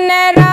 மன்னர்